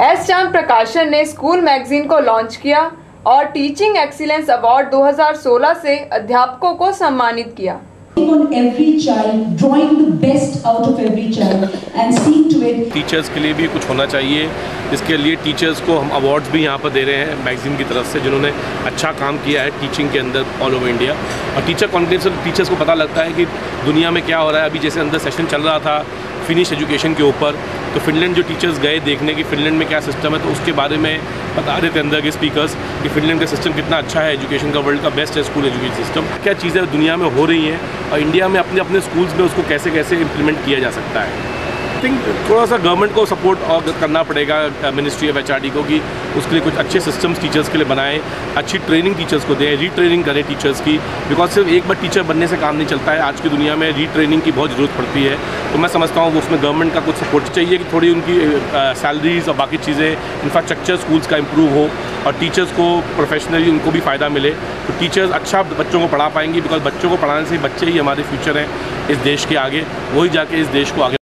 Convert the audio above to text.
S चाँद प्रकाशन ने स्कूल मैगजीन को लॉन्च किया और टीचिंग एक्सीलेंस अवार्ड 2016 से अध्यापकों को सम्मानित किया। On every child, drawing the best out of every child and seeing to it. Teachers के लिए भी कुछ होना चाहिए। इसके लिए टीचर्स को हम अवार्ड्स भी यहाँ पर दे रहे हैं मैगजीन की तरफ़ से जिन्होंने अच्छा काम किया है टीचिंग के अंदर ऑल ओवर इंडिया और टीचर से टीचर्स को पता लगता है कि दुनिया में क्या हो रहा है। अभी जैसे अंदर सेशन चल रहा था फिनिश एजुकेशन के ऊपर। तो फिनलैंड जो टीचर्स गए देखने कि फिनलैंड में क्या सिस्टम है तो उसके बारे में बता रहे थे अंदर के स्पीकर्स कि फिनलैंड का सिस्टम कितना अच्छा है। एजुकेशन का वर्ल्ड का बेस्ट है स्कूल एजुकेशन सिस्टम क्या चीज़ें दुनिया में हो रही हैं और इंडिया में अपने अपने स्कूल्स में उसको कैसे कैसे इंप्लीमेंट किया जा सकता है? थिंक थोड़ा सा गवर्नमेंट को सपोर्ट और करना पड़ेगा मिनिस्ट्री ऑफ़ एचआरडी को कि उसके लिए कुछ अच्छे सिस्टम्स टीचर्स के लिए बनाएँ, अच्छी ट्रेनिंग टीचर्स को दें रीट्रेनिंग करें टीचर्स की बिकॉज़ सिर्फ़ एक बार टीचर बनने से काम नहीं चलता है। आज की दुनिया में रीट्रेनिंग की बहुत ज़रूरत पड़ती है। तो मैं समझता हूँ उसमें गवर्नमेंट का कुछ सपोर्ट चाहिए कि थोड़ी उनकी सैलरीज और बाकी चीज़ें इंफ्रास्ट्रक्चर स्कूल्स का इम्प्रूव हो और टीचर्स को प्रोफेशनली उनको भी फ़ायदा मिले। तो टीचर्स अच्छा बच्चों को पढ़ा पाएँगी बिकॉज़ बच्चों को पढ़ाने से बच्चे ही हमारे फ्यूचर हैं इस देश के आगे। वही जाके इस देश को आगे